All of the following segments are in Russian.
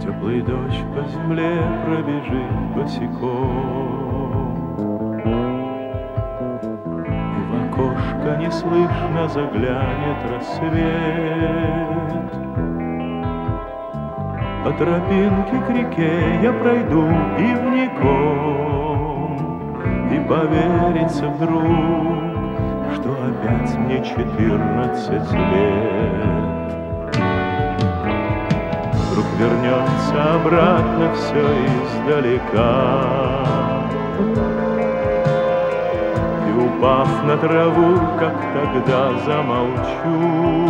Теплый дождь по земле пробежит босиком. И в окошко неслышно заглянет рассвет. По тропинке к реке я пройду пивником И поверится вдруг, что опять мне четырнадцать лет. Вдруг вернется обратно все издалека. И упав на траву, как тогда замолчу,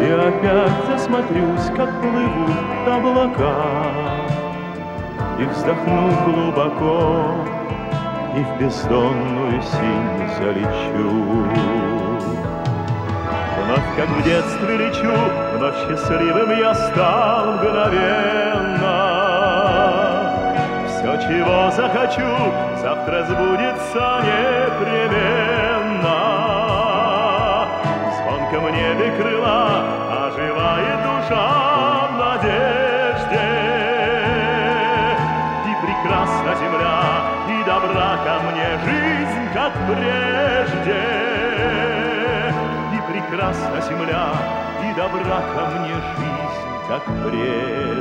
И опять засмотрюсь, как плывут облака, И вздохну глубоко, и в бездонную синь залечу. Вновь, как в детстве лечу, вновь счастливым я стал мгновенно. Все, чего захочу, завтра сбудется непременно. В звонком небе крыла оживает душа в надежде. И прекрасна земля, как прежде прекрасна земля, и добра ко мне жизнь, как прежде.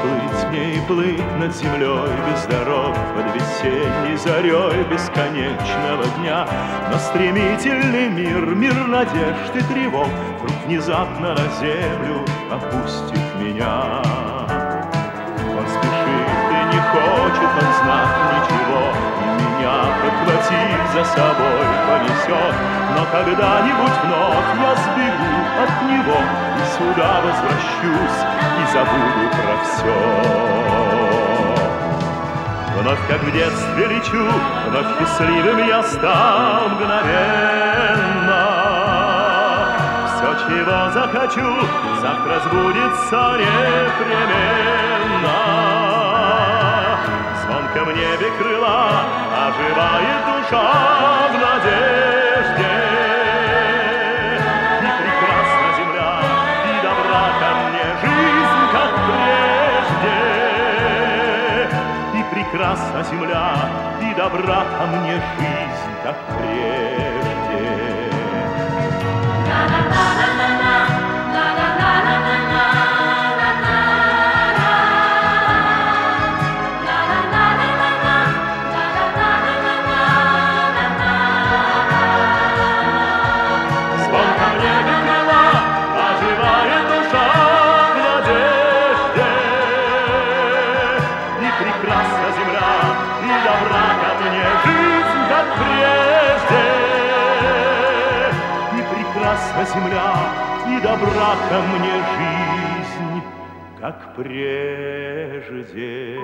Плыть мне и плыть над землей без дорог под весенней зарей бесконечного дня, но стремительный мир, мир надежд и тревог вдруг внезапно на землю опустит меня. Хочет он знать ничего, И меня, подхватив за собой, понесет. Но когда-нибудь вновь я сбегу от него И сюда возвращусь и забуду про все. Вновь, как в детстве лечу, вновь счастливым я стал мгновенно. Все, чего захочу, завтра сбудется непременно небе крыла, оживает душа в надежде. И прекрасна земля, и добра ко мне жизнь, как прежде. И прекрасна земля, и добра ко мне жизнь, как прежде. Прекрасна земля, и добра ко мне жизнь, как прежде.